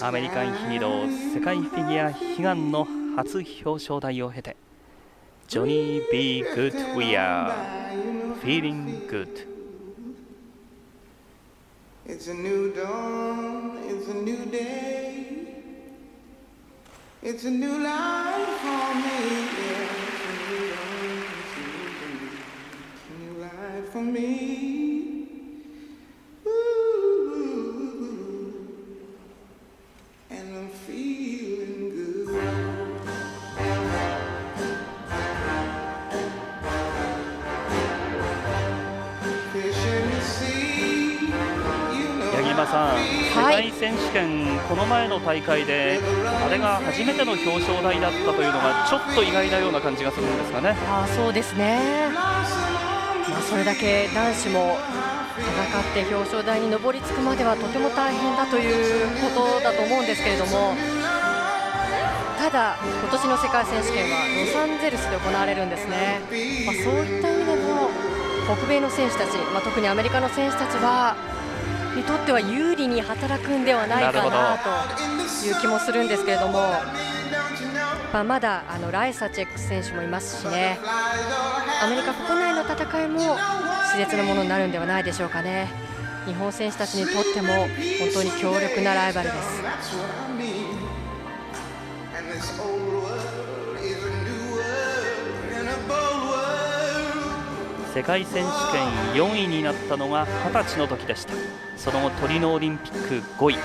アメリカンヒーロー世界フィギュア悲願の初表彰台を経てジョニー・ビー・グッド・ウィアー Feeling Good It's a new dawn, it's a new day It's a new life for me yeah. Life for me. さん、世界選手権、この前の大会で、あれが初めての表彰台だったというのが、ちょっと意外なような感じがするんですかね。あそうですね、まあ、それだけ男子も戦って表彰台に上り詰くまではとても大変だということだと思うんですけれども。ただ、今年の世界選手権はロサンゼルスで行われるんですね、まあ、そういった意味でも北米の選手たち、まあ、特にアメリカの選手たちはにとっては有利に働くんではないかなという気もするんですけれども、まあ、まだあのライサチェック選手もいますしね。アメリカ国内の戦いも熾烈なものになるんではないでしょうかね。日本選手たちにとっても本当に強力なライバルです。世界選手権4位になったのが20歳の時でした。その後トリノオリンピック5位。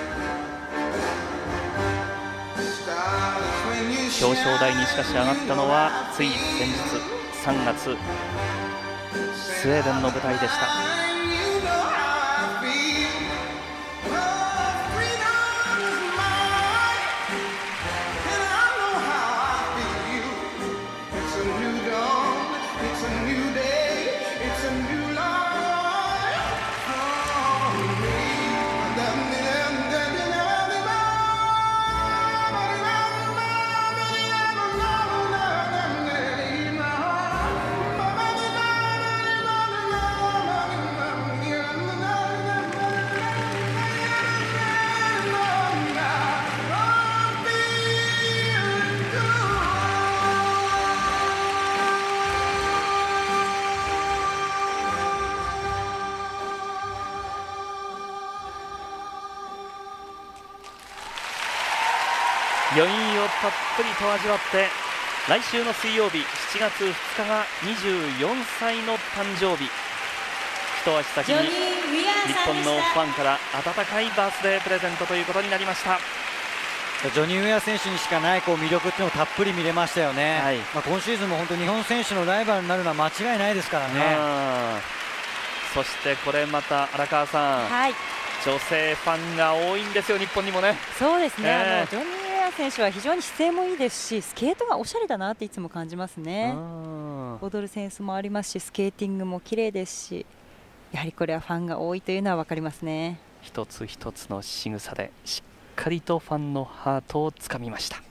表彰台にしかし上がったのはつい先日3月スウェーデンの舞台でした。余韻をたっぷりと味わって来週の水曜日7月2日が24歳の誕生日。一足先に日本のファンから温かいバースデープレゼントということになりました。ジョニー・ウェア選手にしかないこう魅力っていうのをたっぷり見れましたよね、はい、まあ、今シーズンも本当日本選手のライバルになるのは間違いないですからね。そしてこれまた荒川さん、はい、女性ファンが多いんですよ日本にもね。そうですね、えー、あのジョニー選手は非常に姿勢もいいですしスケートがおしゃれだなっていつも感じますね。踊るセンスもありますしスケーティングも綺麗ですしやはりこれはファンが多いというのは分かりますね。一つ一つの仕草でしっかりとファンのハートをつかみました